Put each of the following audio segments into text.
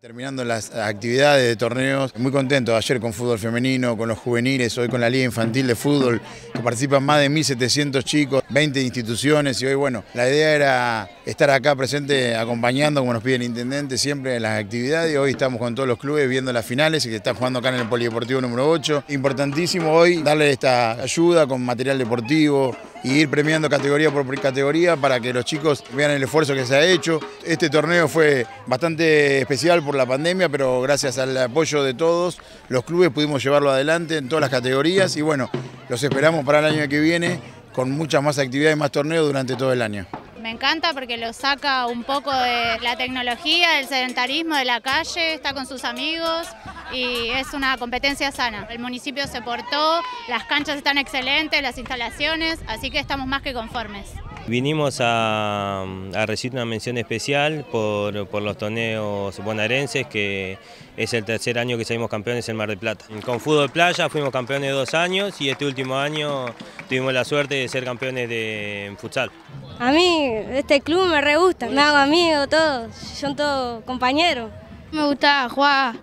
Terminando las actividades de torneos, muy contento ayer con fútbol femenino, con los juveniles, hoy con la Liga Infantil de Fútbol, que participan más de 1.700 chicos, 20 instituciones y hoy bueno, la idea era estar acá presente acompañando, como nos pide el Intendente, siempre en las actividades. Hoy estamos con todos los clubes viendo las finales y que están jugando acá en el Polideportivo número 8. Importantísimo hoy darle esta ayuda con material deportivo, y ir premiando categoría por categoría para que los chicos vean el esfuerzo que se ha hecho. Este torneo fue bastante especial por la pandemia, pero gracias al apoyo de todos, los clubes pudimos llevarlo adelante en todas las categorías y bueno, los esperamos para el año que viene con muchas más actividades y más torneos durante todo el año. Me encanta porque lo saca un poco de la tecnología, del sedentarismo de la calle, está con sus amigos y es una competencia sana. El municipio se portó, las canchas están excelentes, las instalaciones, así que estamos más que conformes. Vinimos a, recibir una mención especial por, los torneos bonaerenses, que es el tercer año que salimos campeones en Mar del Plata. Con fútbol playa fuimos campeones dos años y este último año tuvimos la suerte de ser campeones de futsal. A mí este club me re gusta, me hago amigo, todos, son todos compañeros. Me gusta jugar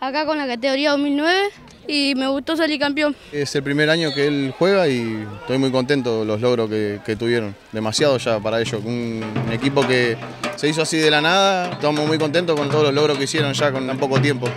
acá con la categoría 2009 y me gustó salir campeón. Es el primer año que él juega y estoy muy contento los logros que, tuvieron. Demasiado ya para ellos. Un, equipo que se hizo así de la nada, estamos muy contentos con todos los logros que hicieron ya con tan poco tiempo.